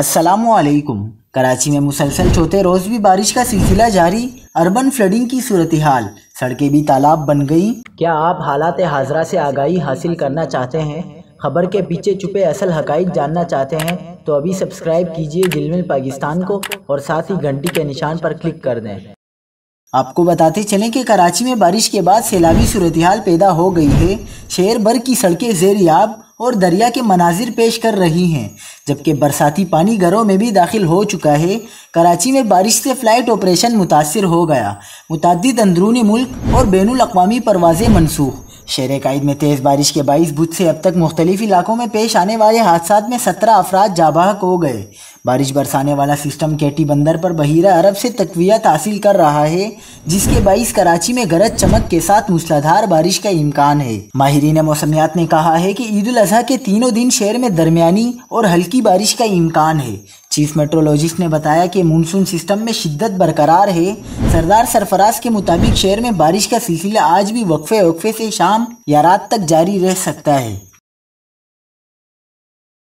असलकुम कराची में मुसलसल चौथे रोज भी बारिश का सिलसिला जारी। अर्बन फ्लडिंग की सूरत हाल। सड़कें भी तालाब बन गई। क्या आप हालात हाजरा से आगाही हासिल करना चाहते हैं? खबर के पीछे छुपे असल हकाइक जानना चाहते हैं तो अभी सब्सक्राइब कीजिए जिलमिल पाकिस्तान को और साथ ही घंटी के निशान पर क्लिक कर दें। आपको बताते चलें कि कराची में बारिश के बाद सैलाबी सूरत हाल पैदा हो गई है। शहर भर की सड़कें जेरियाब और दरिया के मनाजिर पेश कर रही हैं, जबकि बरसाती पानी घरों में भी दाखिल हो चुका है। कराची में बारिश से फ़्लाइट ऑपरेशन मुतासर हो गया। मुतद अंदरूनी मुल्क और बैन अवी परवाज़ें मनसूख। शेर कायद में तेज़ बारिश के बाईस बुध से अब तक मुख्तलिफ़ इलाकों में पेश आने वाले हादसा में सत्रह अफराद जाबाक हो गए। बारिश बरसाने वाला सिस्टम केटी बंदर पर बहिरा अरब से तकवीत हासिल कर रहा है, जिसके बाईस कराची में गरज चमक के साथ मूसलाधार बारिश का इम्कान है। माहरीन मौसमियात ने कहा है कि ईद अजहा के तीनों दिन शहर में दरमियानी और हल्की बारिश का इम्कान है। चीफ मेट्रोलॉजिस्ट ने बताया कि मानसून सिस्टम में शिद्दत बरकरार है सरदार सरफराज के मुताबिक शहर में बारिश का सिलसिला आज भी वक्फे वक्फे से शाम या रात तक जारी रह सकता है।